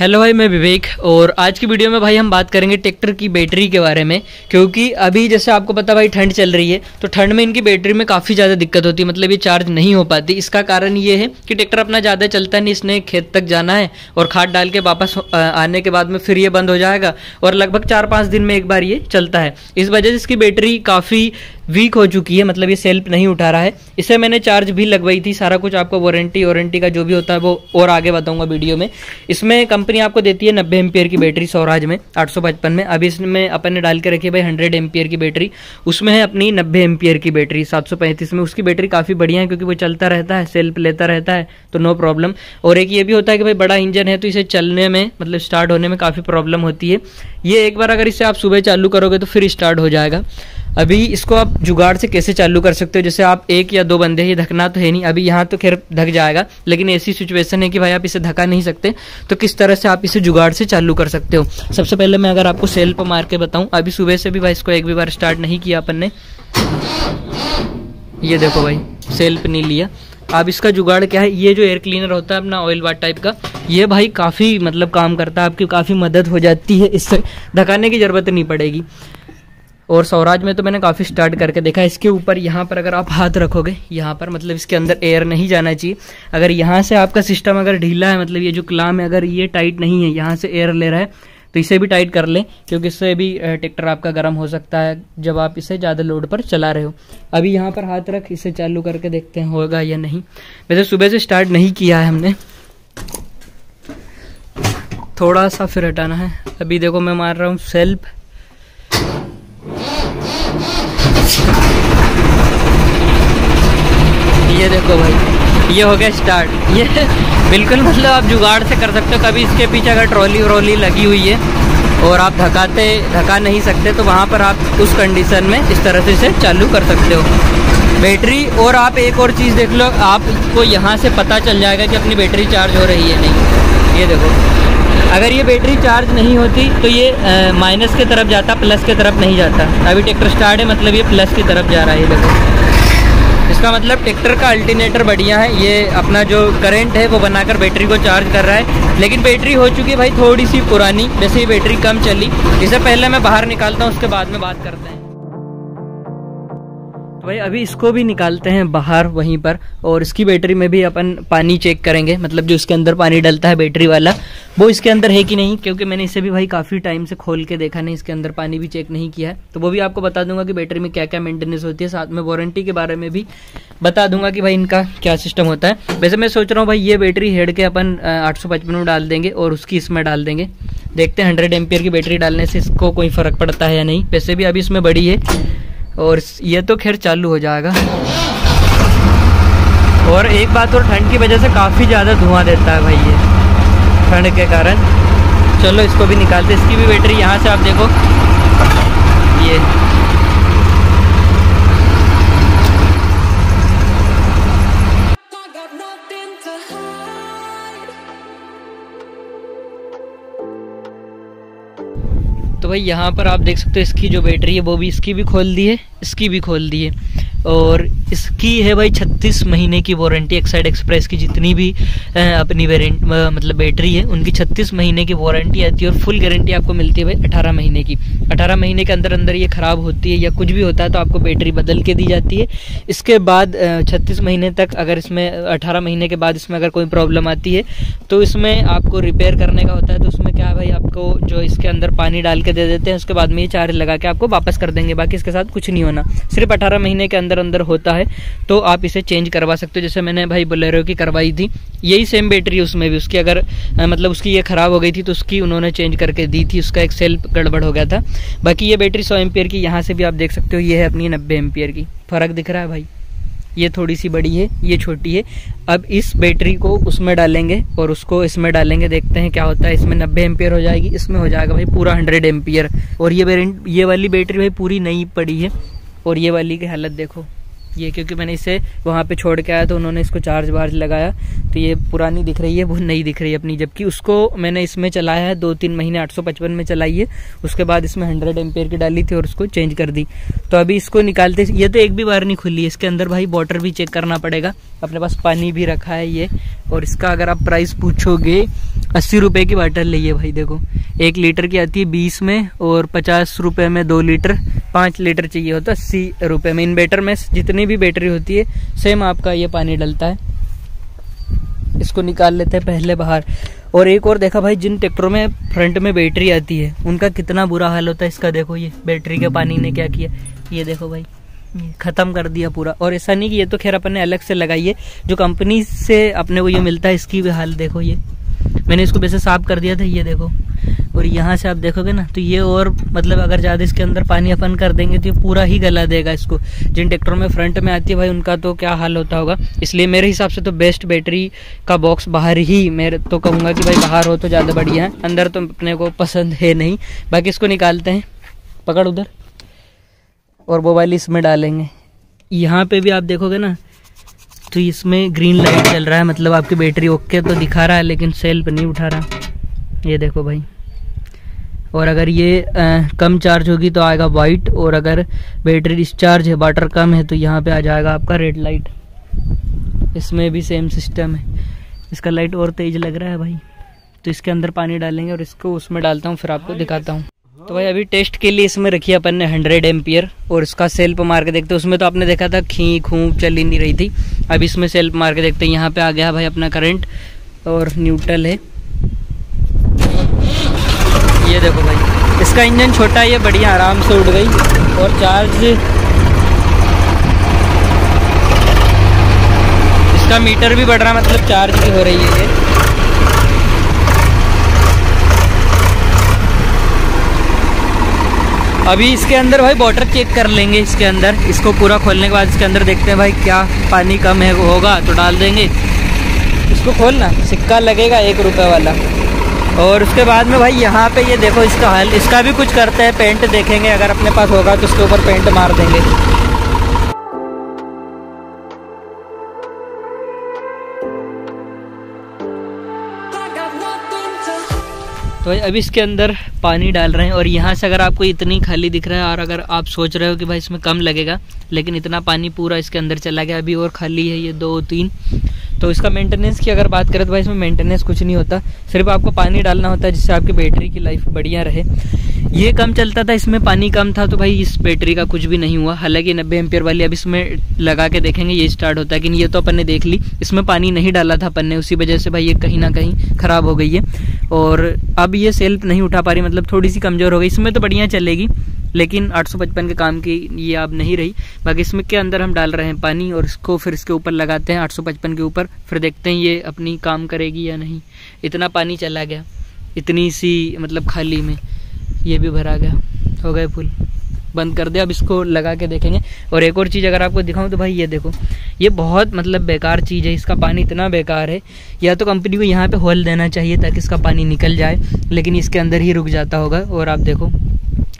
Hello भाई, मैं विवेक और आज की वीडियो में भाई हम बात करेंगे ट्रैक्टर की बैटरी के बारे में, क्योंकि अभी जैसे आपको पता भाई ठंड चल रही है तो ठंड में इनकी बैटरी में काफ़ी ज़्यादा दिक्कत होती है मतलब ये चार्ज नहीं हो पाती। इसका कारण ये है कि ट्रैक्टर अपना ज़्यादा चलता नहीं, इसने खेत तक जाना है और खाद डाल के वापस आने के बाद में फिर ये बंद हो जाएगा और लगभग चार पाँच दिन में एक बार ये चलता है। इस वजह से इसकी बैटरी काफ़ी वीक हो चुकी है मतलब ये सेल्फ नहीं उठा रहा है। इसे मैंने चार्ज भी लगवाई थी, सारा कुछ आपको वारंटी वारंटी का जो भी होता है, वो और आगे बताऊँगा वीडियो में। इसमें कंपनी आपको देती है नब्बे एम्पियर की बैटरी सौराज में, आठ सौ पचपन में। अभी इसमें अपन ने डाल के रखी है भाई हंड्रेड एम्पियर की बैटरी उसमें है अपनी नब्बे एम्पियर की बैटरी सात सौ पैंतीस में। उसकी बैटरी काफ़ी बढ़िया है, क्योंकि वो चलता रहता है सेल्फ लेता रहता है तो नो प्रॉब्लम और एक ये भी होता है कि भाई बड़ा इंजन है तो इसे चलने में मतलब स्टार्ट होने में काफ़ी प्रॉब्लम होती है। ये एक बार अगर इसे आप सुबह चालू करोगे तो फिर स्टार्ट हो जाएगा। अभी इसको आप जुगाड़ से कैसे चालू कर सकते हो? जैसे आप एक या दो बंदे ही धकना तो है नहीं। अभी यहाँ तो खैर धक जाएगा, लेकिन ऐसी सिचुएशन है कि भाई आप इसे धका नहीं सकते। तो किस तरह से आप इसे जुगाड़ से चालू कर सकते हो? सबसे पहले मैं अगर आपको सेल पर मार के बताऊँ, अभी सुबह से भी भाई इसको एक भी बार स्टार्ट नहीं किया अपन ने। ये देखो भाई, सेल पर नहीं लिया। अब इसका जुगाड़ क्या है? ये जो एयर क्लीनर होता है अपना ऑयल वाट टाइप का, ये भाई काफ़ी मतलब काम करता है, आपकी काफ़ी मदद हो जाती है, इससे धकाने की ज़रूरत नहीं पड़ेगी। और स्वराज में तो मैंने काफ़ी स्टार्ट करके देखा। इसके ऊपर यहाँ पर अगर आप हाथ रखोगे, यहाँ पर मतलब इसके अंदर एयर नहीं जाना चाहिए। अगर यहाँ से आपका सिस्टम अगर ढीला है मतलब ये जो क्लाम है, अगर ये टाइट नहीं है, यहाँ से एयर ले रहा है तो इसे भी टाइट कर लें, क्योंकि इससे भी ट्रैक्टर आपका गर्म हो सकता है जब आप इसे ज़्यादा लोड पर चला रहे हो। अभी यहाँ पर हाथ रख, इसे चालू करके देखते हैं होगा या नहीं। वैसे सुबह से स्टार्ट नहीं किया है हमने। थोड़ा सा फिर हटाना है। अभी देखो मैं मार रहा हूँ सेल्फ ये देखो भाई, ये हो गया स्टार्ट ये बिल्कुल मतलब आप जुगाड़ से कर सकते हो, कभी इसके पीछे अगर ट्रॉली व्रॉली लगी हुई है और आप धकाते, धका नहीं सकते तो वहाँ पर आप उस कंडीशन में इस तरह से इसे चालू कर सकते हो। बैटरी और आप एक और चीज़ देख लो, आपको यहाँ से पता चल जाएगा कि अपनी बैटरी चार्ज हो रही है नहीं। ये देखो। अगर ये बैटरी चार्ज नहीं होती तो ये माइनस की तरफ़ जाता, प्लस की तरफ़ नहीं जाता। अभी ट्रैक्टर स्टार्ट है मतलब ये प्लस की तरफ़ जा रहा है देखो। इसका मतलब ट्रैक्टर का अल्टरनेटर बढ़िया है, ये अपना जो करंट है, वो बनाकर बैटरी को चार्ज कर रहा है। लेकिन बैटरी हो चुकी है भाई थोड़ी सी पुरानी वैसे ही बैटरी कम चली, इसे पहले मैं बाहर निकालता हूँ, उसके बाद में बात करते हैं। भाई, अभी इसको भी निकालते हैं बाहर वहीं पर, और इसकी बैटरी में भी अपन पानी चेक करेंगे। मतलब जो इसके अंदर पानी डलता है बैटरी वाला, वो इसके अंदर है कि नहीं? क्योंकि मैंने इसे भी भाई काफ़ी टाइम से खोल के देखा नहीं, इसके अंदर पानी भी चेक नहीं किया है। तो वो भी आपको बता दूँगा कि बैटरी में क्या क्या मेंटेनेंस होती है, साथ में वारंटी के बारे में भी बता दूँगा कि भाई इनका क्या सिस्टम होता है। वैसे मैं सोच रहा हूँ भाई, ये बैटरी हेड के अपन आठ में डाल देंगे, और उसकी इसमें डाल देंगे। देखते हैं हंड्रेड एम्पियर की बैटरी डालने से इसको कोई फ़र्क पड़ता है या नहीं। वैसे भी अभी इसमें बड़ी है। और ये तो खैर चालू हो जाएगा। और एक बात और, ठंड की वजह से काफ़ी ज़्यादा धुआँ देता है भाई ये, ठंड के कारण। चलो, इसको भी निकालते इसकी भी बैटरी यहाँ से आप देखो। ये। भाई, यहाँ पर आप देख सकते हो इसकी जो बैटरी है, वो भी इसकी भी खोल दी है, इसकी भी खोल दी है। और इसकी है भाई 36 महीने की वारंटी एक्साइड एक्सप्रेस की, जितनी भी अपनी वेरिएंट मतलब बैटरी है, उनकी 36 महीने की वारंटी आती है और फुल गारंटी आपको मिलती है भाई 18 महीने की। 18 महीने के अंदर अंदर ये ख़राब होती है या कुछ भी होता है तो आपको बैटरी बदल के दी जाती है। इसके बाद छत्तीस महीने तक अगर इसमें, अठारह महीने के बाद इसमें अगर कोई प्रॉब्लम आती है तो इसमें आपको रिपेयर करने का होता है तो उसमें क्या है भाई, आपको जो इसके अंदर पानी डाल के दे देते हैं, उसके बाद में ये चार्ज लगा के आपको वापस कर देंगे, बाकी इसके साथ कुछ नहीं होना। सिर्फ़ अठारह महीने के अंदर अंदर अंदर होता है तो आप इसे चेंज करवा सकते हो। जैसे मैंने भाई बोलेरो की करवाई थी, यही सेम बैटरी उसमें भी। उसकी अगर मतलब उसकी ये ख़राब हो गई थी तो उसकी उन्होंने चेंज करके दी थी। उसका एक सेल्फ गड़बड़ हो गया था। बाकी ये बैटरी सौ एम्पियर की, यहाँ से भी आप देख सकते हो, ये है अपनी नब्बे एम्पियर की। फ़र्क दिख रहा है भाई? ये थोड़ी सी बड़ी है, ये छोटी है। अब इस बैटरी को उसमें डालेंगे और उसको इसमें डालेंगे, देखते हैं क्या होता है। इसमें नब्बे एम्पियर हो जाएगी, इसमें हो जाएगा भाई पूरा हंड्रेड एम्पियर और ये ये वाली बैटरी भाई पूरी नई पड़ी है। और ये वाली की हालत देखो। ये क्योंकि मैंने इसे वहाँ पे छोड़ के आया तो उन्होंने इसको चार्ज वार्ज लगाया। तो ये पुरानी दिख रही है, वो नई दिख रही है अपनी, जबकि उसको मैंने इसमें चलाया है दो तीन महीने, आठ सौ पचपन में चलाई है। उसके बाद इसमें हंड्रेड एम्पेयर की डाली थी और उसको चेंज कर दी। तो अभी इसको निकालते, ये तो एक भी बार नहीं खुली है, इसके अंदर भाई वाटर भी चेक करना पड़ेगा। अपने पास पानी भी रखा है ये, और इसका अगर आप प्राइस पूछोगे, अस्सी रुपये की वाटर ली भाई देखो। एक लीटर की आती है बीस में और पचास रुपए में दो लीटर पाँच लीटर चाहिए होता अस्सी रुपए में। इन्वेटर में जितनी भी बैटरी होती है सेम आपका ये पानी डलता है। इसको निकाल लेते हैं पहले बाहर। और एक और देखा भाई, जिन ट्रैक्टरों में फ्रंट में बैटरी आती है, उनका कितना बुरा हाल होता है इसका देखो ये, बैटरी के पानी ने क्या किया? ये देखो भाई खत्म कर दिया पूरा। और ऐसा नहीं कि ये तो खैर अपन ने अलग से लगाई है, जो कंपनी से अपने को ये मिलता है, इसकी भी हाल देखो ये। मैंने इसको वैसे साफ़ कर दिया था, ये देखो। और यहाँ से आप देखोगे ना तो ये और मतलब अगर ज़्यादा इसके अंदर पानी अपन कर देंगे तो ये पूरा ही गला देगा इसको। जिन ट्रैक्टरों में फ्रंट में आती है भाई, उनका तो क्या हाल होता होगा। इसलिए मेरे हिसाब से तो बेस्ट बैटरी का बॉक्स बाहर ही मैं तो कहूँगा कि भाई बाहर हो तो ज़्यादा बढ़िया है। अंदर तो अपने को पसंद है नहीं। बाकी इसको निकालते हैं। पकड़ उधर। और मोबाइल इसमें डालेंगे। यहाँ पे भी आप देखोगे ना तो इसमें ग्रीन लाइट चल रहा है। मतलब आपकी बैटरी ओके तो दिखा रहा है, लेकिन सेल्फ नहीं उठा रहा। ये देखो भाई। और अगर ये आ, कम चार्ज होगी तो आएगा वाइट और अगर बैटरी डिस्चार्ज है वाटर कम है तो यहाँ पे आ जाएगा आपका रेड लाइट इसमें भी सेम सिस्टम है। इसका लाइट और तेज लग रहा है भाई। तो इसके अंदर पानी डालेंगे और इसको उसमें डालता हूँ फिर आपको दिखाता हूँ। तो भाई अभी टेस्ट के लिए इसमें रखी अपन ने हंड्रेड एम्पियर और इसका सेल्फ मार के देखते उसमें तो आपने देखा था खी खूब चल ही नहीं रही थी। अब इसमें सेल्फ मार के देखते यहाँ पे आ गया भाई अपना करंट और न्यूट्रल है। ये देखो भाई। इसका इंजन छोटा है, ये बढ़िया आराम से उड़ गई। और चार्ज इसका मीटर भी बढ़ रहा मतलब चार्ज भी हो रही है ये। अभी इसके अंदर भाई वाटर चेक कर लेंगे इसके अंदर। इसको पूरा खोलने के बाद इसके अंदर देखते हैं भाई क्या पानी कम है होगा तो डाल देंगे। इसको खोलना, सिक्का लगेगा एक रुपए वाला। और उसके बाद में भाई यहाँ पे ये देखो इसका हल, इसका भी कुछ करते हैं पेंट देखेंगे, अगर अपने पास होगा तो उसके ऊपर पेंट मार देंगे। तो भाई अभी इसके अंदर पानी डाल रहे हैं और यहाँ से अगर आपको इतनी खाली दिख रहा है और अगर आप सोच रहे हो कि भाई इसमें कम लगेगा, लेकिन इतना पानी पूरा इसके अंदर चला गया, अभी और खाली है ये दो तीन। तो इसका मेंटेनेंस की अगर बात करें तो भाई इसमें मेंटेनेंस कुछ नहीं होता। सिर्फ़ आपको पानी डालना होता है जिससे आपकी बैटरी की लाइफ बढ़िया रहे। ये कम चलता था, इसमें पानी कम था तो भाई इस बैटरी का कुछ भी नहीं हुआ। हालाँकि नब्बे एम्पियर वाली अब इसमें लगा के देखेंगे, ये स्टार्ट होता है। कि ये तो अपन ने देख ली, इसमें पानी नहीं डाला था अपन ने, उसी वजह से भाई ये कहीं ना कहीं ख़राब हो गई है। और अब ये सेल्फ नहीं उठा पा रही मतलब थोड़ी सी कमज़ोर हो गई। इसमें तो बढ़िया चलेगी, लेकिन 855 के काम की ये अब नहीं रही। बाकी इसमें के अंदर हम डाल रहे हैं, पानी, और इसको फिर इसके ऊपर लगाते हैं 855 के ऊपर। फिर देखते हैं ये अपनी काम करेगी या नहीं। इतना पानी चला गया, इतनी सी मतलब खाली में। ये भी भरा गया। हो गए फुल। बंद कर दे अब इसको लगा के देखेंगे। और एक और चीज़ अगर आपको दिखाऊँ तो भाई ये देखो, ये बहुत मतलब बेकार चीज़ है, इसका पानी इतना बेकार है। या तो कंपनी को यहाँ पे होल देना चाहिए ताकि इसका पानी निकल जाए, लेकिन इसके अंदर ही रुक जाता होगा। और आप देखो,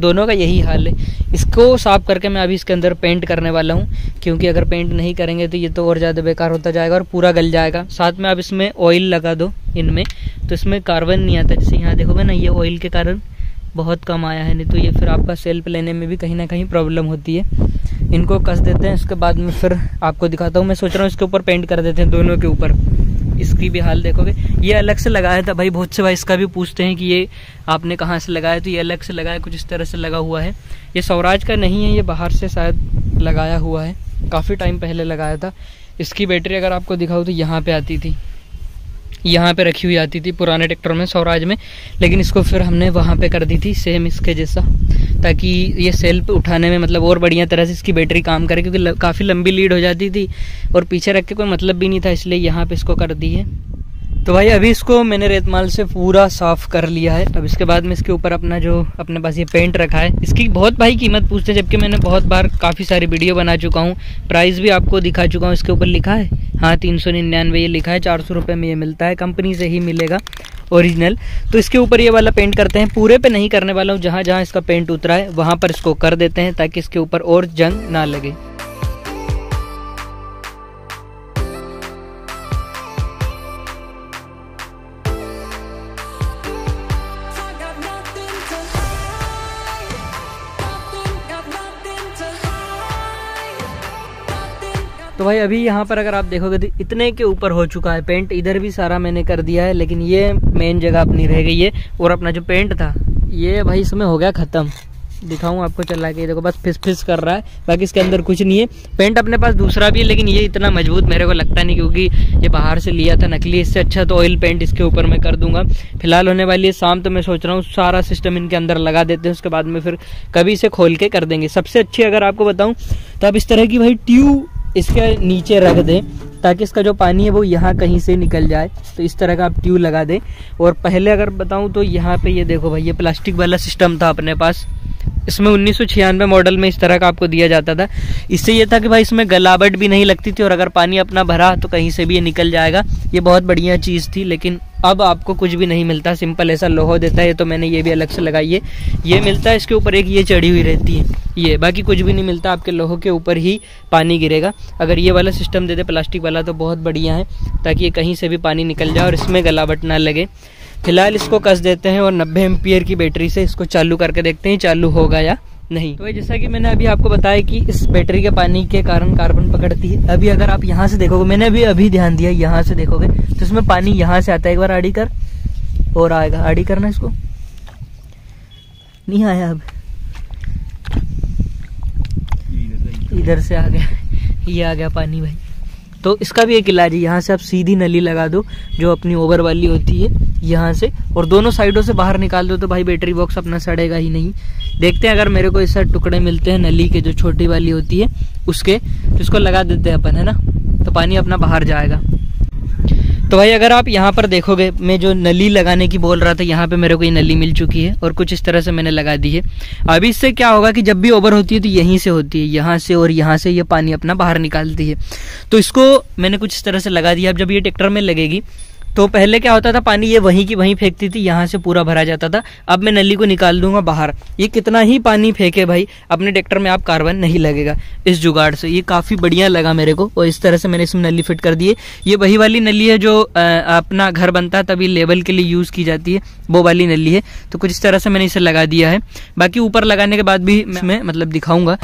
दोनों का यही हाल है। इसको साफ़ करके मैं अभी इसके अंदर पेंट करने वाला हूँ, क्योंकि अगर पेंट नहीं करेंगे तो ये तो और ज़्यादा बेकार होता जाएगा और पूरा गल जाएगा। साथ में आप इसमें ऑयल लगा दो इनमें तो इसमें कार्बन नहीं आता। जैसे यहाँ देखोगे ना, ये ऑयल के कारण बहुत कम आया है, नहीं तो ये फिर आपका सेल्फ लेने में भी कहीं ना कहीं प्रॉब्लम होती है। इनको कस देते हैं, उसके बाद में फिर आपको दिखाता हूँ। मैं सोच रहा हूँ इसके ऊपर पेंट कर देते हैं दोनों के ऊपर। इसकी भी हाल देखोगे। ये अलग से लगाया था भाई, बहुत से भाई इसका भी पूछते हैं कि ये आपने कहाँ से लगाया तो ये अलग से लगाया, कुछ इस तरह से लगा हुआ है। ये स्वराज का नहीं है, ये बाहर से शायद लगाया हुआ है। काफ़ी टाइम पहले लगाया था। इसकी बैटरी अगर आपको दिखाऊँ तो यहाँ पर आती थी। यहाँ पे रखी हुई आती थी पुराने ट्रैक्टर में, स्वराज में, लेकिन इसको फिर हमने वहाँ पे कर दी थी सेम इसके जैसा, ताकि ये सेल्फ उठाने में मतलब और बढ़िया तरह से इसकी बैटरी काम करे, क्योंकि काफ़ी लंबी लीड हो जाती थी और पीछे रख के कोई मतलब भी नहीं था, इसलिए यहाँ पे इसको कर दी है। तो भाई, अभी इसको मैंने रेतमाल से पूरा साफ़ कर लिया है। अब इसके बाद में इसके ऊपर अपना जो, अपने पास ये पेंट रखा है, इसकी बहुत भाई कीमत पूछते हैं, जबकि मैंने बहुत बार काफ़ी सारी वीडियो बना चुका हूँ प्राइस भी आपको दिखा चुका हूँ, इसके ऊपर लिखा है। हाँ तीन सौ निन्यानवे ये लिखा है, चार सौ रुपये में ये मिलता है, कंपनी से ही मिलेगा, ओरिजिनल। तो इसके ऊपर ये वाला पेंट करते हैं, पूरे पे नहीं करने वाला हूँ जहाँ जहाँ इसका पेंट उतरा है, वहाँ पर इसको कर देते हैं, ताकि इसके ऊपर और जंग ना लगे। तो भाई, अभी यहाँ पर अगर आप देखोगे तो इतने के ऊपर हो चुका है पेंट इधर भी सारा मैंने कर दिया है, लेकिन ये मेन जगह अपनी रह गई है। और अपना जो पेंट था, ये भाई इसमें हो गया ख़त्म। दिखाऊँ आपको चला के देखो, बस फिस फिस कर रहा है। बाकी इसके अंदर कुछ नहीं है। पेंट अपने पास दूसरा भी है, लेकिन ये इतना मज़बूत मेरे को लगता नहीं, क्योंकि ये बाहर से लिया था नकली। इससे अच्छा तो ऑयल पेंट इसके ऊपर मैं कर दूँगा। फ़िलहाल होने वाली है शाम तो मैं सोच रहा हूँ सारा सिस्टम इनके अंदर लगा देते हैं। उसके बाद में फिर कभी इसे खोल के कर देंगे। सबसे अच्छी अगर आपको बताऊँ तो आप इस तरह की भाई ट्यूब इसके नीचे रख दें, ताकि इसका जो पानी है वो यहाँ कहीं से निकल जाए। तो इस तरह का आप ट्यूब लगा दें। और पहले अगर बताऊँ तो यहाँ पे ये देखो भाई, ये प्लास्टिक वाला सिस्टम था अपने पास। इसमें उन्नीस सौ छियानवे मॉडल में इस तरह का आपको दिया जाता था। इससे ये था कि भाई इसमें गलावट भी नहीं लगती थी और अगर पानी अपना भरा तो कहीं से भी ये निकल जाएगा। ये बहुत बढ़िया चीज़ थी, लेकिन अब आपको कुछ भी नहीं मिलता सिंपल ऐसा लोहो देता है तो मैंने ये भी अलग से लगाई है। ये मिलता है, इसके ऊपर एक ये चढ़ी हुई रहती है, ये। बाकी कुछ भी नहीं मिलता, आपके लोहो के ऊपर ही पानी गिरेगा। अगर ये वाला सिस्टम दे दे प्लास्टिक वाला तो बहुत बढ़िया है, ताकि ये कहीं से भी पानी निकल जाए और इसमें गलावट ना लगे। फ़िलहाल इसको कस देते हैं और 90 एम्पियर की बैटरी से इसको चालू करके देखते हैं, चालू होगा या? नहीं। तो जैसा कि मैंने अभी आपको बताया कि इस बैटरी के पानी के कारण कार्बन पकड़ती है, अभी अगर आप यहाँ से देखोगे, मैंने अभी अभी ध्यान दिया यहाँ से देखोगे तो इसमें पानी यहाँ से आता है, एक बार आड़ी कर, और आएगा, आड़ी करना इसको। नहीं आया अब। इधर से आ गया, ये आ गया पानी भाई। तो इसका भी एक इलाज है, यहाँ से आप सीधी नली लगा दो, जो अपनी ओवर वाली होती है। यहाँ से और दोनों साइडों से बाहर निकाल दो तो भाई बैटरी बॉक्स अपना सड़ेगा ही नहीं। देखते हैं अगर मेरे को इस टुकड़े मिलते हैं नली के, जो छोटी वाली होती है, उसके तो इसको लगा देते हैं अपन, है ना? तो पानी अपना बाहर जाएगा। तो भाई अगर आप यहाँ पर देखोगे, मैं जो नली लगाने की बोल रहा था, यहाँ पे मेरे को ये नली मिल चुकी है और कुछ इस तरह से मैंने लगा दी है। अभी इससे क्या होगा कि जब भी ओवर होती है तो यहीं से होती है, यहाँ से और यहाँ से ये यह पानी अपना बाहर निकालती है। तो इसको मैंने कुछ इस तरह से लगा दिया। अब जब ये ट्रैक्टर में लगेगी तो पहले क्या होता था, पानी ये वहीं की वहीं फेंकती थी, यहाँ से पूरा भरा जाता था। अब मैं नली को निकाल दूँगा बाहर। ये कितना ही पानी फेंके भाई, अपने ट्रैक्टर में आप कार्बन नहीं लगेगा इस जुगाड़ से। ये काफ़ी बढ़िया लगा मेरे को, और इस तरह से मैंने इसमें नली फिट कर दी है। ये वही वाली नली है जो अपना घर बनता है, तभी लेबल के लिए यूज़ की जाती है, वो वाली नली है। तो कुछ इस तरह से मैंने इसे लगा दिया है। बाकी ऊपर लगाने के बाद भी मैं मतलब दिखाऊँगा।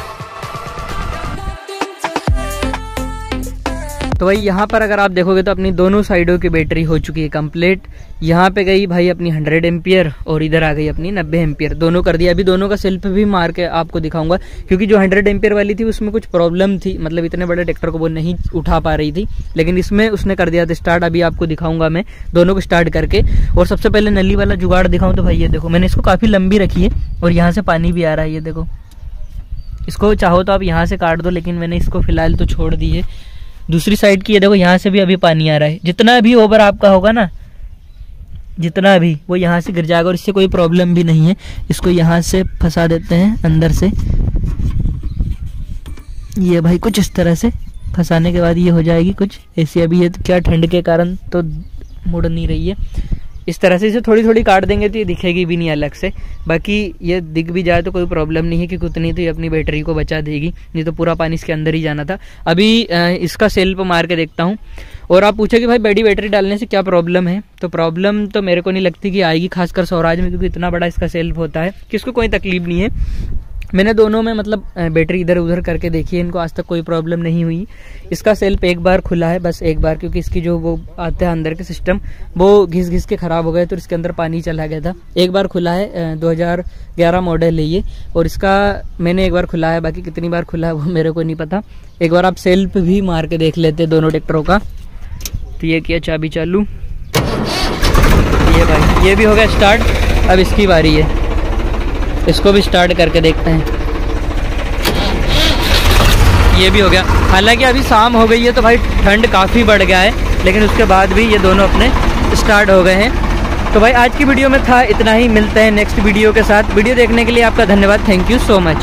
तो भाई, यहाँ पर अगर आप देखोगे तो अपनी दोनों साइडों की बैटरी हो चुकी है कंप्लीट यहाँ पे गई भाई अपनी 100 एम्पियर और इधर आ गई अपनी 90 एम्पियर दोनों कर दिया। अभी दोनों का सेल्फ भी मार के आपको दिखाऊँगा, क्योंकि जो 100 एम्पियर वाली थी, उसमें कुछ प्रॉब्लम थी। मतलब इतने बड़े ट्रैक्टर को वो नहीं उठा पा रही थी। लेकिन इसमें उसने कर दिया था स्टार्ट अभी आपको दिखाऊँगा मैं दोनों को स्टार्ट करके। और सबसे पहले नली वाला जुगाड़ दिखाऊँ तो भाई, ये देखो, मैंने इसको काफ़ी लंबी रखी है और यहाँ से पानी भी आ रहा है, ये देखो। इसको चाहो तो आप यहाँ से काट दो, लेकिन मैंने इसको फ़िलहाल तो छोड़ दी है। दूसरी साइड की, ये देखो, यहाँ से भी अभी पानी आ रहा है। जितना भी ओवर आपका होगा ना, जितना भी, वो यहाँ से गिर जाएगा और इससे कोई प्रॉब्लम भी नहीं है। इसको यहाँ से फंसा देते हैं, अंदर से। ये भाई कुछ इस तरह से फंसाने के बाद ये हो जाएगी कुछ। ऐसी अभी ये क्या ठंड के कारण तो मुड़ नहीं रही है। इस तरह से इसे थोड़ी थोड़ी काट देंगे तो ये दिखेगी भी नहीं अलग से। बाकी ये दिख भी जाए तो कोई प्रॉब्लम नहीं है, क्योंकि उतनी तो ये अपनी बैटरी को बचा देगी, नहीं तो पूरा पानी इसके अंदर ही जाना था। अभी इसका सेल्फ मार के देखता हूँ। और आप पूछे कि भाई बड़ी बैटरी डालने से क्या प्रॉब्लम है? तो प्रॉब्लम तो मेरे को नहीं लगती कि आएगी, खासकर स्वराज में, क्योंकि इतना बड़ा इसका सेल्फ होता है कि इसको कोई तकलीफ़ नहीं है। मैंने दोनों में मतलब बैटरी इधर उधर करके देखी है, इनको आज तक कोई प्रॉब्लम नहीं हुई। इसका सेल्फ एक बार खुला है, बस एक बार, क्योंकि इसकी जो वो आते हैं अंदर के सिस्टम वो घिस घिस के ख़राब हो गए तो इसके अंदर पानी चला गया था। एक बार खुला है 2011 मॉडल है ये, और इसका मैंने एक बार खुला है, बाकी कितनी बार खुला है वो मेरे को नहीं पता। एक बार आप सेल्फ भी मार के देख लेते दोनों ट्रैक्टरों का। तो ये किया चाबी चालू। ये भाई, ये भी हो गया स्टार्ट अब इसकी बारी है। इसको भी स्टार्ट करके देखते हैं। ये भी हो गया। हालाँकि अभी शाम हो गई है तो भाई ठंड काफ़ी बढ़ गया है, लेकिन उसके बाद भी ये दोनों अपने स्टार्ट हो गए हैं। तो भाई आज की वीडियो में था, इतना ही। मिलते हैं नेक्स्ट वीडियो के साथ। वीडियो देखने के लिए आपका धन्यवाद। Thank you so much